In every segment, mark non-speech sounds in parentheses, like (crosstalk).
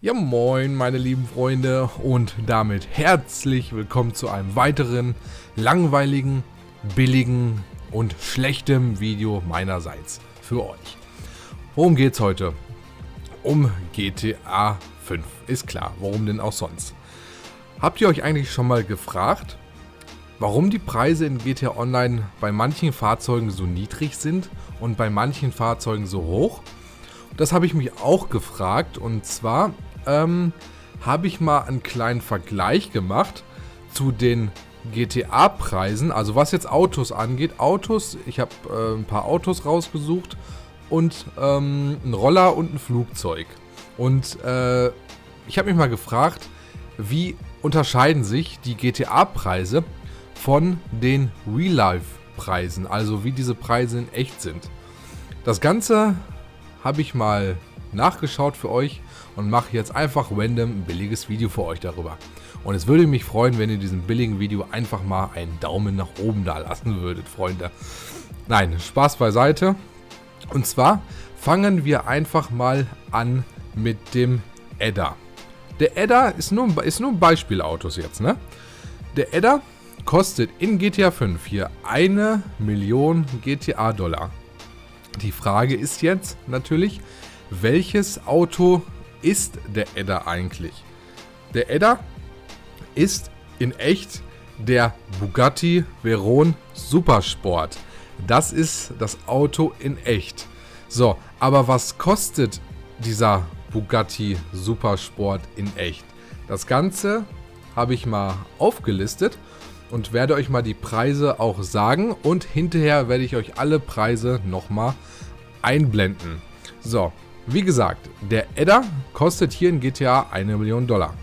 Ja moin meine lieben Freunde und damit herzlich willkommen zu einem weiteren langweiligen, billigen und schlechtem Video meinerseits für euch. Worum geht's heute? Um GTA 5. Ist klar, warum denn auch sonst? Habt ihr euch eigentlich schon mal gefragt, warum die Preise in GTA Online bei manchen Fahrzeugen so niedrig sind und bei manchen Fahrzeugen so hoch? Das habe ich mich auch gefragt und zwar ähm, habe ich mal einen kleinen Vergleich gemacht zu den GTA-Preisen, also was jetzt Autos angeht. Autos, ich habe äh, ein paar Autos rausgesucht und ähm, ein Roller und ein Flugzeug. Und äh, ich habe mich mal gefragt, wie unterscheiden sich die GTA-Preise von den Real-Life-Preisen, also wie diese Preise in echt sind. Das Ganze habe ich mal nachgeschaut für euch und mache jetzt einfach random ein billiges Video für euch darüber. Und es würde mich freuen, wenn ihr diesem billigen Video einfach mal einen Daumen nach oben da lassen würdet, Freunde. Nein, Spaß beiseite. Und zwar fangen wir einfach mal an mit dem Edda. Der Edda ist nur, ist nur ein Beispielautos jetzt, ne? Der Edda kostet in GTA 5 hier eine Million GTA-Dollar. Die Frage ist jetzt natürlich, welches Auto ist der Edda eigentlich? Der Edda ist in echt der Bugatti Veyron Supersport. Das ist das Auto in echt. So, aber was kostet dieser Bugatti Supersport in echt? Das Ganze habe ich mal aufgelistet und werde euch mal die Preise auch sagen und hinterher werde ich euch alle Preise nochmal einblenden. So, wie gesagt, der Edda kostet hier in GTA eine Million Dollar.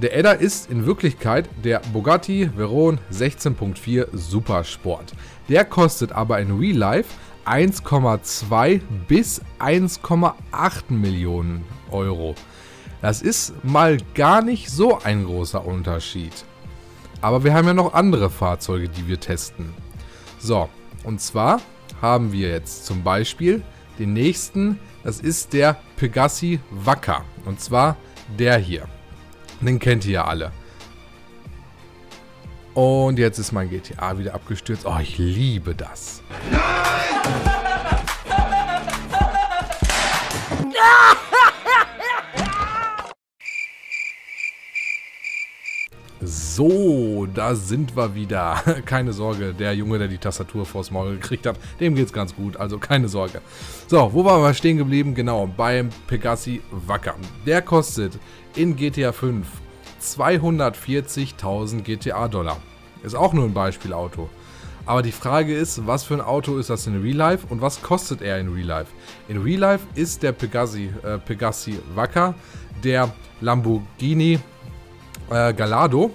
Der Edda ist in Wirklichkeit der Bugatti Veyron 16.4 Supersport. Der kostet aber in Real Life 1,2 bis 1,8 Millionen Euro. Das ist mal gar nicht so ein großer Unterschied. Aber wir haben ja noch andere Fahrzeuge, die wir testen. So, und zwar haben wir jetzt zum Beispiel den nächsten das ist der Pegassi Wacker. Und zwar der hier. Den kennt ihr ja alle. Und jetzt ist mein GTA wieder abgestürzt. Oh, ich liebe das. Nein! So, da sind wir wieder. (laughs) Keine Sorge, der Junge, der die Tastatur vors Maul gekriegt hat, dem geht's ganz gut, also keine Sorge. So, wo waren wir stehen geblieben? Genau, beim Pegassi Wacker. Der kostet in GTA 5 240.000 GTA-Dollar. Ist auch nur ein Beispielauto. Aber die Frage ist, was für ein Auto ist das in Real Life und was kostet er in Real Life? In Real Life ist der Pegassi, äh, Pegassi Wacker der Lamborghini äh, Gallardo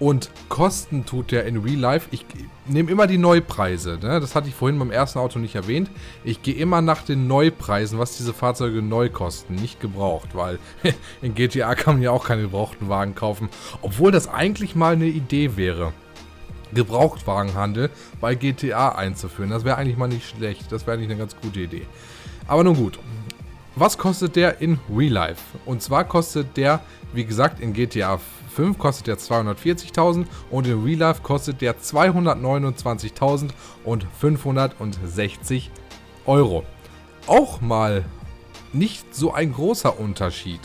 und Kosten tut der in Real Life. Ich nehme immer die Neupreise. Ne? Das hatte ich vorhin beim ersten Auto nicht erwähnt. Ich gehe immer nach den Neupreisen, was diese Fahrzeuge neu kosten, nicht gebraucht. Weil (laughs) in GTA kann man ja auch keine gebrauchten Wagen kaufen. Obwohl das eigentlich mal eine Idee wäre. Gebrauchtwagenhandel bei GTA einzuführen. Das wäre eigentlich mal nicht schlecht. Das wäre eigentlich eine ganz gute Idee. Aber nun gut. Was kostet der in Real Life? Und zwar kostet der, wie gesagt, in GTA 5 kostet der 240.000 und in Real Life kostet der 229.560 Euro. Auch mal nicht so ein großer Unterschied.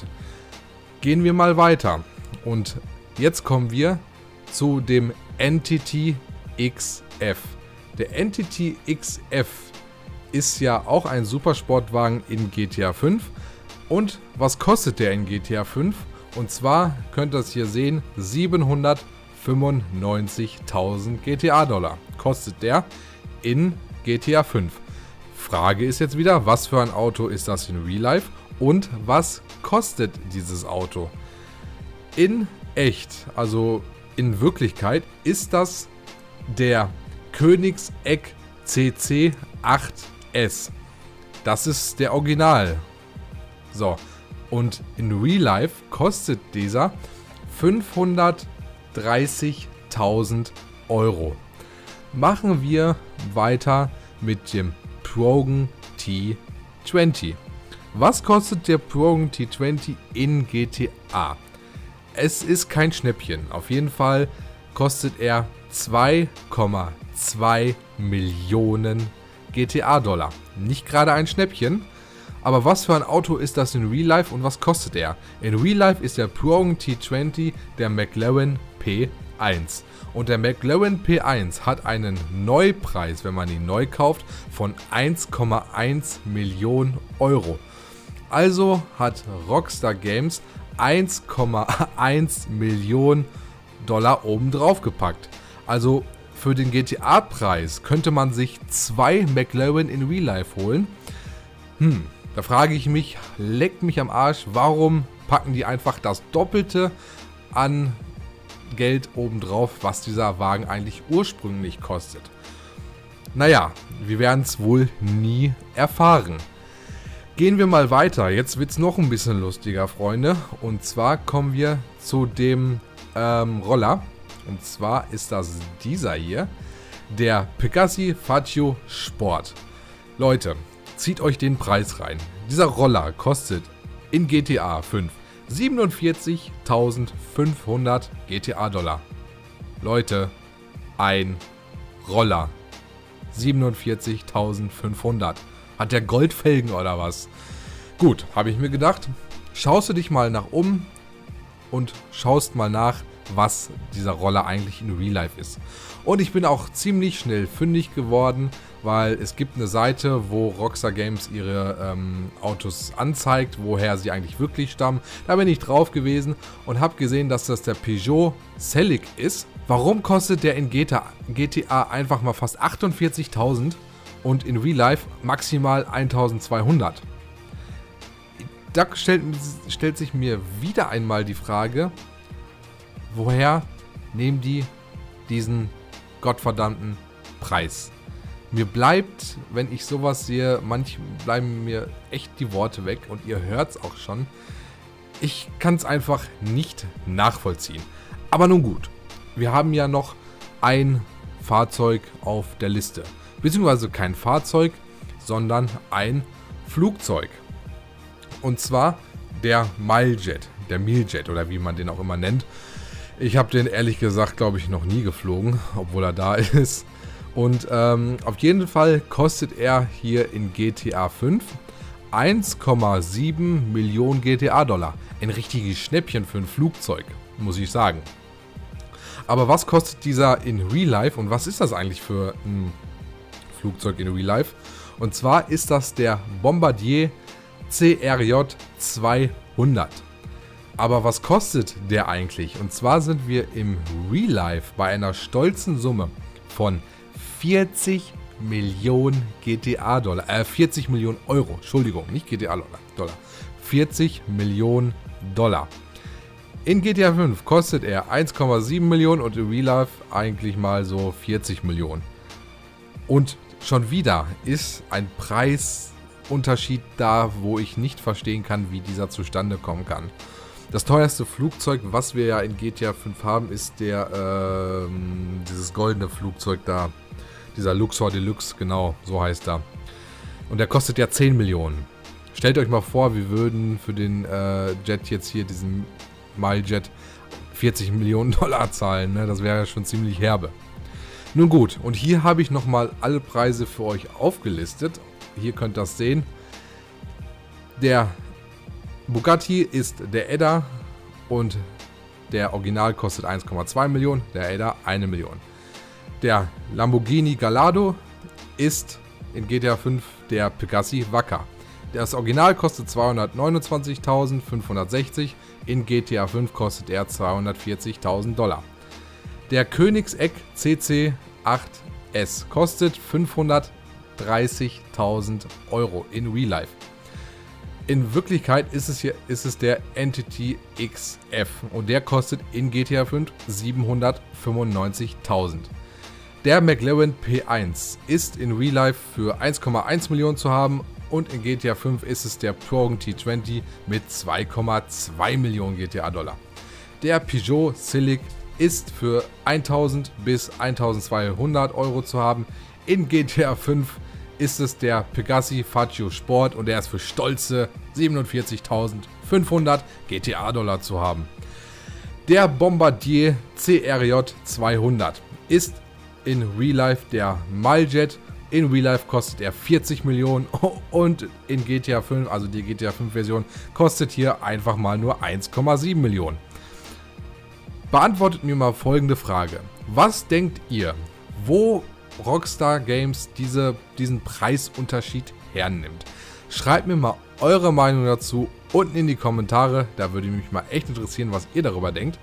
Gehen wir mal weiter. Und jetzt kommen wir zu dem Entity XF. Der Entity XF ist ja auch ein Supersportwagen in GTA 5. Und was kostet der in GTA 5? Und zwar könnt ihr es hier sehen, 795.000 GTA-Dollar kostet der in GTA 5. Frage ist jetzt wieder, was für ein Auto ist das in Real Life und was kostet dieses Auto? In echt, also in Wirklichkeit, ist das der Königseck CC8S. Das ist der Original. So, und in Real Life kostet dieser 530.000 Euro. Machen wir weiter mit dem Progen T20. Was kostet der Progen T20 in GTA? Es ist kein Schnäppchen. Auf jeden Fall kostet er 2,2 Millionen GTA-Dollar. Nicht gerade ein Schnäppchen, aber was für ein Auto ist das in Real Life und was kostet er? In Real Life ist der Progen T20 der McLaren P1. Und der McLaren P1 hat einen Neupreis, wenn man ihn neu kauft, von 1,1 Millionen Euro. Also hat Rockstar Games 1,1 Millionen Dollar obendrauf gepackt. Also für den GTA-Preis könnte man sich zwei McLaren in Real Life holen. Hm, da frage ich mich, leckt mich am Arsch, warum packen die einfach das Doppelte an Geld obendrauf, was dieser Wagen eigentlich ursprünglich kostet? Naja, wir werden es wohl nie erfahren. Gehen wir mal weiter. Jetzt wird es noch ein bisschen lustiger, Freunde. Und zwar kommen wir zu dem ähm, Roller. Und zwar ist das dieser hier. Der Pegasi Faccio Sport. Leute, Zieht euch den Preis rein. Dieser Roller kostet in GTA 5 47.500 GTA-Dollar. Leute, ein Roller. 47.500. Hat der Goldfelgen oder was? Gut, habe ich mir gedacht. Schaust du dich mal nach um und schaust mal nach, was dieser Roller eigentlich in Real Life ist. Und ich bin auch ziemlich schnell fündig geworden, weil es gibt eine Seite, wo Rockstar Games ihre ähm, Autos anzeigt, woher sie eigentlich wirklich stammen. Da bin ich drauf gewesen und habe gesehen, dass das der Peugeot Celic ist. Warum kostet der in GTA, GTA einfach mal fast 48.000 und in Real Life maximal 1.200? Da stellt, stellt sich mir wieder einmal die Frage, woher nehmen die diesen gottverdammten Preis? Mir bleibt, wenn ich sowas sehe, manch bleiben mir echt die Worte weg und ihr hört es auch schon. Ich kann es einfach nicht nachvollziehen. Aber nun gut, wir haben ja noch ein Fahrzeug auf der Liste. Beziehungsweise kein Fahrzeug, sondern ein Flugzeug. Und zwar der Milejet, der Milejet oder wie man den auch immer nennt. Ich habe den ehrlich gesagt, glaube ich, noch nie geflogen, obwohl er da (laughs) ist. Und ähm, auf jeden Fall kostet er hier in GTA 5 1,7 Millionen GTA-Dollar. Ein richtiges Schnäppchen für ein Flugzeug, muss ich sagen. Aber was kostet dieser in Real Life und was ist das eigentlich für ein Flugzeug in Real Life? Und zwar ist das der Bombardier CRJ 200. Aber was kostet der eigentlich? Und zwar sind wir im Real Life bei einer stolzen Summe von 40 Millionen GTA-Dollar. Äh, 40 Millionen Euro. Entschuldigung, nicht GTA-Dollar. 40 Millionen Dollar. In GTA 5 kostet er 1,7 Millionen und in Real Life eigentlich mal so 40 Millionen. Und schon wieder ist ein Preisunterschied da, wo ich nicht verstehen kann, wie dieser zustande kommen kann. Das teuerste Flugzeug, was wir ja in GTA 5 haben, ist der, ähm, dieses goldene Flugzeug da. Dieser Luxor Deluxe, genau, so heißt er. Und der kostet ja 10 Millionen. Stellt euch mal vor, wir würden für den äh, Jet jetzt hier, diesen Milejet, 40 Millionen (laughs) Dollar zahlen. Ne? Das wäre ja schon ziemlich herbe. Nun gut, und hier habe ich nochmal alle Preise für euch aufgelistet. Hier könnt ihr das sehen. Der Bugatti ist der Edda und der Original kostet 1,2 Millionen, der Edda 1 Million. Der Lamborghini Gallardo ist in GTA 5 der Pegassi Wacker. Das Original kostet 229.560, in GTA 5 kostet er 240.000 Dollar. Der Königseck CC8S kostet 530.000 Euro in Real Life. In Wirklichkeit ist es hier ist es der Entity XF und der kostet in GTA 5 795.000. Der McLaren P1 ist in Real Life für 1,1 Millionen zu haben und in GTA 5 ist es der Progen T20 mit 2,2 Millionen GTA-Dollar. Der Peugeot Cilic ist für 1000 bis 1200 Euro zu haben. In GTA 5 ist es der Pegassi Faccio Sport und der ist für stolze 47.500 GTA-Dollar zu haben. Der Bombardier CRJ 200 ist in Real Life der Maljet. In Real Life kostet er 40 Millionen (laughs) und in GTA 5, also die GTA 5 Version, kostet hier einfach mal nur 1,7 Millionen. Beantwortet mir mal folgende Frage. Was denkt ihr, wo Rockstar Games diese, diesen Preisunterschied hernimmt? Schreibt mir mal eure Meinung dazu unten in die Kommentare. Da würde mich mal echt interessieren, was ihr darüber denkt.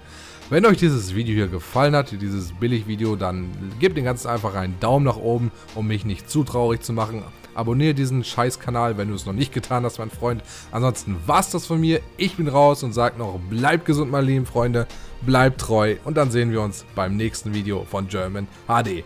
Wenn euch dieses Video hier gefallen hat, dieses Billig-Video, dann gebt den ganzen einfach einen Daumen nach oben, um mich nicht zu traurig zu machen. Abonniere diesen Scheiß-Kanal, wenn du es noch nicht getan hast, mein Freund. Ansonsten war's das von mir. Ich bin raus und sage noch, bleibt gesund, meine lieben Freunde. Bleibt treu und dann sehen wir uns beim nächsten Video von German HD.